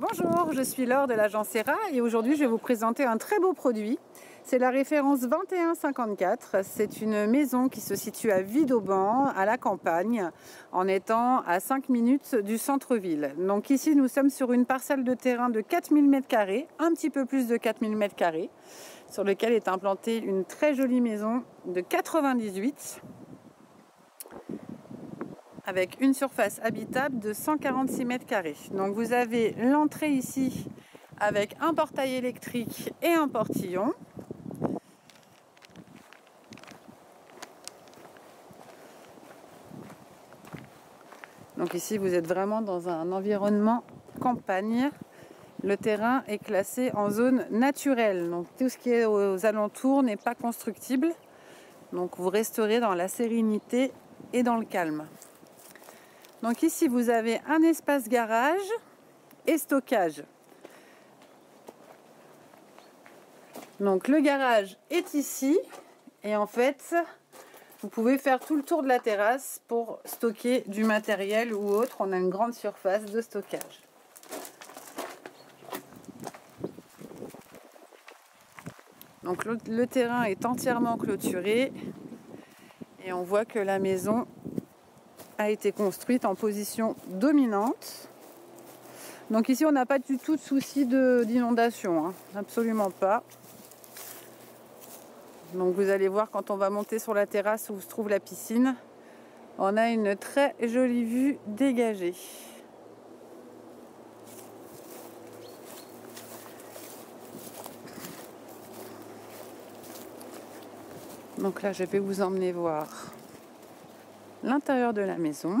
Bonjour, je suis Laure de l'agence Serra et aujourd'hui je vais vous présenter un très beau produit. C'est la référence 2154. C'est une maison qui se situe à Vidauban, à la campagne, en étant à 5 minutes du centre-ville. Donc ici nous sommes sur une parcelle de terrain de 4000 m2, un petit peu plus de 4000 m2, sur lequel est implantée une très jolie maison de 98 avec une surface habitable de 146 mètres carrés. Donc vous avez l'entrée ici avec un portail électrique et un portillon. Donc ici vous êtes vraiment dans un environnement campagne. Le terrain est classé en zone naturelle. Donc tout ce qui est aux alentours n'est pas constructible. Donc vous resterez dans la sérénité et dans le calme. Donc ici, vous avez un espace garage et stockage. Donc le garage est ici et en fait, vous pouvez faire tout le tour de la terrasse pour stocker du matériel ou autre. On a une grande surface de stockage. Donc le, terrain est entièrement clôturé et on voit que la maison a été construite en position dominante. Donc ici, on n'a pas du tout de souci d'inondation, hein. absolument pas. Donc vous allez voir quand on va monter sur la terrasse où se trouve la piscine, on a une très jolie vue dégagée. Donc là, je vais vous emmener voir l'intérieur de la maison.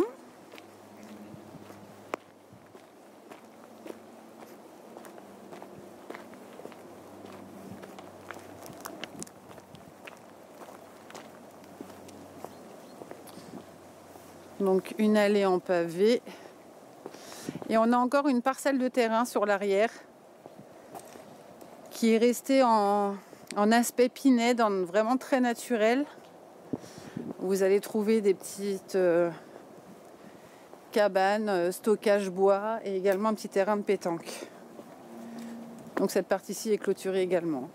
Donc une allée en pavé. Et on a encore une parcelle de terrain sur l'arrière qui est restée en, aspect pinet, vraiment très naturel. Vous allez trouver des petites euh, cabanes, euh, stockage bois et également un petit terrain de pétanque. Donc cette partie-ci est clôturée également.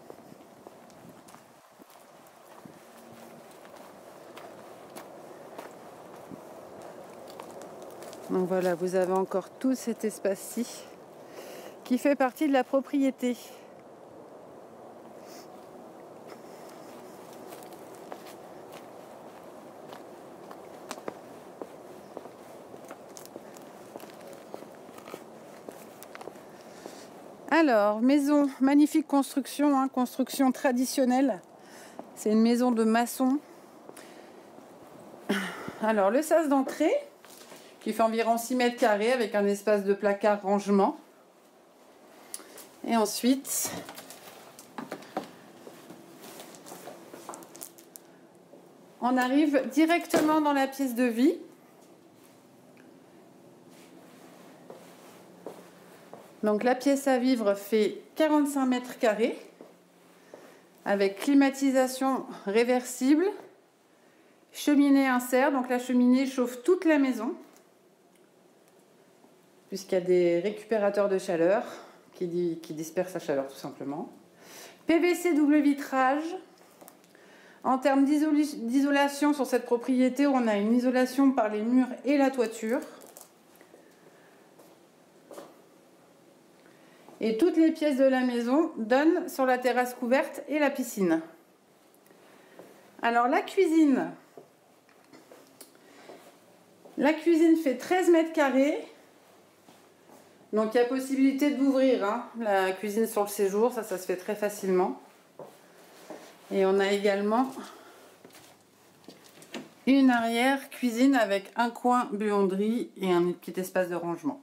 Donc voilà, vous avez encore tout cet espace-ci qui fait partie de la propriété. Alors, maison, magnifique construction, hein, construction traditionnelle. C'est une maison de maçon. Alors, le sas d'entrée, qui fait environ 6 mètres carrés avec un espace de placard rangement. Et ensuite, on arrive directement dans la pièce de vie. Donc la pièce à vivre fait 45 mètres carrés avec climatisation réversible, cheminée insert. Donc la cheminée chauffe toute la maison puisqu'il y a des récupérateurs de chaleur qui, qui dispersent la chaleur tout simplement. PVC double vitrage. En termes d'isolation sur cette propriété, on a une isolation par les murs et la toiture. Et toutes les pièces de la maison donnent sur la terrasse couverte et la piscine. Alors la cuisine. La cuisine fait 13 mètres carrés. Donc il y a possibilité d'ouvrir hein, la cuisine sur le séjour, ça, ça se fait très facilement. Et on a également une arrière cuisine avec un coin buanderie et un petit espace de rangement.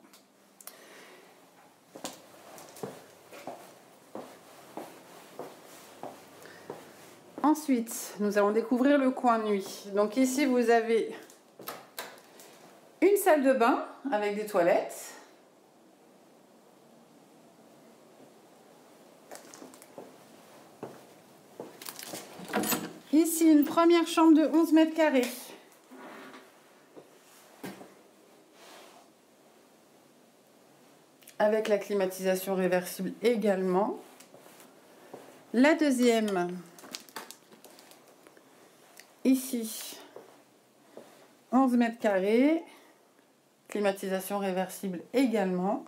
Ensuite, nous allons découvrir le coin nuit. Donc ici, vous avez une salle de bain avec des toilettes. Ici, une première chambre de 11 mètres carrés. avec la climatisation réversible également. La deuxième, ici, 11 mètres carrés, climatisation réversible également.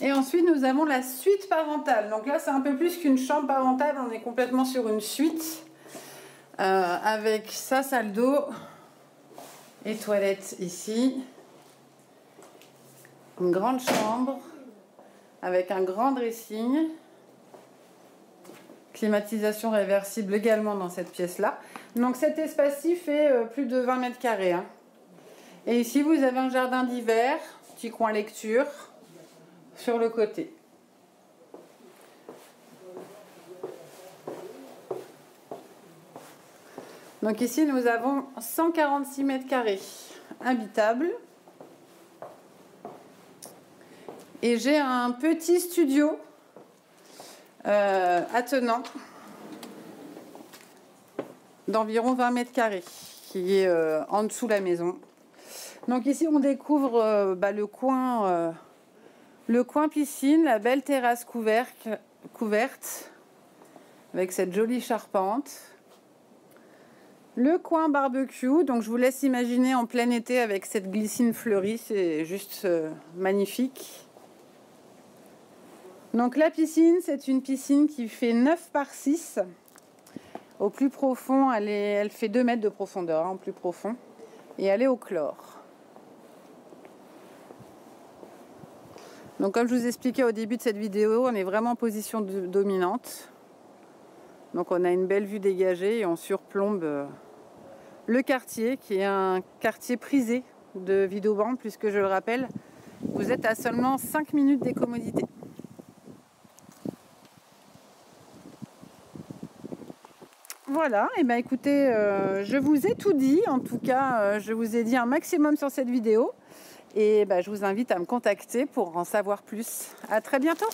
Et ensuite, nous avons la suite parentale. Donc là, c'est un peu plus qu'une chambre parentale, on est complètement sur une suite euh, avec sa salle d'eau et toilettes ici. Une grande chambre avec un grand dressing. Climatisation réversible également dans cette pièce-là. Donc cet espace-ci fait euh, plus de 20 mètres carrés. Hein. Et ici, vous avez un jardin d'hiver, petit coin lecture sur le côté. Donc ici, nous avons 146 mètres carrés habitables. Et j'ai un petit studio euh, attenant d'environ 20 mètres carrés qui est euh, en dessous de la maison. Donc ici, on découvre euh, bah, le coin le coin piscine, la belle terrasse couverte avec cette jolie charpente. Le coin barbecue, donc je vous laisse imaginer en plein été avec cette glycine fleurie, c'est juste magnifique. Donc la piscine, c'est une piscine qui fait 9 par 6. Au plus profond, elle, fait 2 mètres de profondeur, hein, en plus profond. Et elle est au chlore. Donc comme je vous expliquais au début de cette vidéo, on est vraiment en position dominante. Donc on a une belle vue dégagée et on surplombe euh, le quartier, qui est un quartier prisé de Vidauban, puisque je le rappelle, vous êtes à seulement 5 minutes des commodités. Voilà, et eh bien écoutez, euh, je vous ai tout dit, en tout cas, euh, je vous ai dit un maximum sur cette vidéo, et ben, je vous invite à me contacter pour en savoir plus. À très bientôt